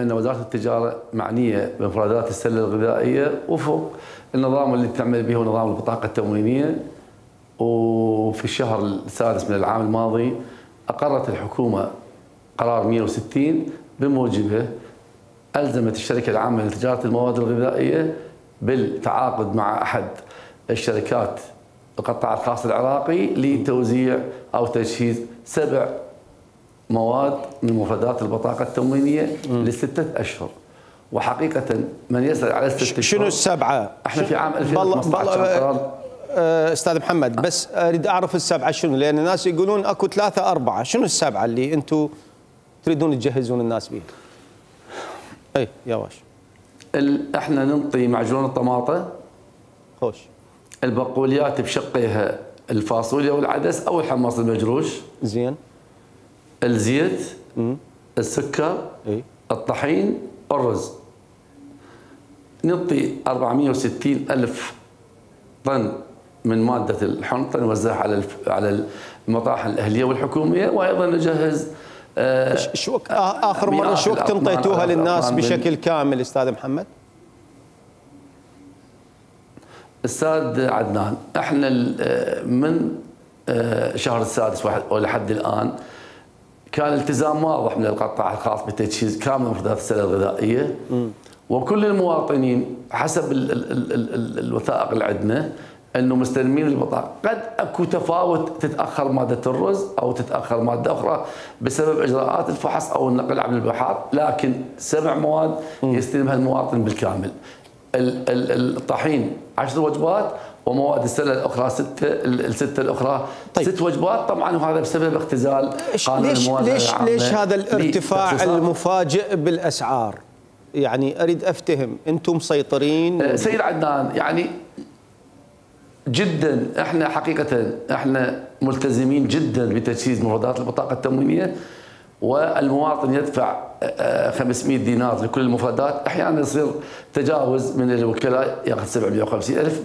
أن وزارة التجارة معنية بمفردات السلة الغذائية وفق النظام اللي تعمل به هو نظام البطاقة التموينية. وفي الشهر السادس من العام الماضي أقرت الحكومة قرار 160 بموجبه ألزمت الشركة العامة لتجارة المواد الغذائية بالتعاقد مع أحد الشركات القطاع الخاص العراقي لتوزيع أو تجهيز سبع مواد من مفردات البطاقة التموينية لستة أشهر. وحقيقة من يسأل على أشهر شنو السبعة؟ إحنا في عام بالله 2015 كان قرار. آه، أستاذ محمد بس أريد أعرف السبعة شنو لأن الناس يقولون أكو ثلاثة أربعة. شنو السبعة اللي أنتم تريدون تجهزون الناس بيها؟ اي يا واش. إحنا ننطي معجون الطماطة خوش. البقوليات بشقيها الفاصوليا والعدس أو الحمص المجروش. زين. الزيت السكر إي. الطحين الرز. نعطي 460 ألف طن من مادة الحنطة نوزعها على على المطاحن الأهلية والحكومية وأيضا نجهز آه، شو وق- آ- آخر مرة مئات شو انطيتوها للناس بشكل كامل أستاذ محمد؟ أستاذ عدنان إحنا آه، من آه، شهر السادس ولحد الآن كان التزام واضح من القطاع الخاص بتجهيز كامل مفردات السله الغذائية. وكل المواطنين حسب ال ال ال ال ال الوثائق اللي عندنا انه مستلمين البطاقة، قد اكو تفاوت تتأخر مادة الرز أو تتأخر مادة أخرى بسبب اجراءات الفحص أو النقل عبر البحار، لكن سبع مواد يستلمها المواطن بالكامل. ال- ال- الطحين عشر وجبات ومواد السلة الأخرى ستة ال- الستة الأخرى طيب. ست وجبات طبعا وهذا بسبب اختزال قانون ليش الموازنة ليش, العامة ليش هذا الارتفاع. المفاجئ بالأسعار؟ يعني أريد أفتهم أنتم مسيطرين آه، سيد عدنان يعني جدا إحنا حقيقه إحنا ملتزمين جدا بتجهيز مفردات البطاقة التموينية والمواطن يدفع آه، 500 دينار لكل المفردات أحيانا يصير تجاوز من الوكلاء ياخذ 750 ألف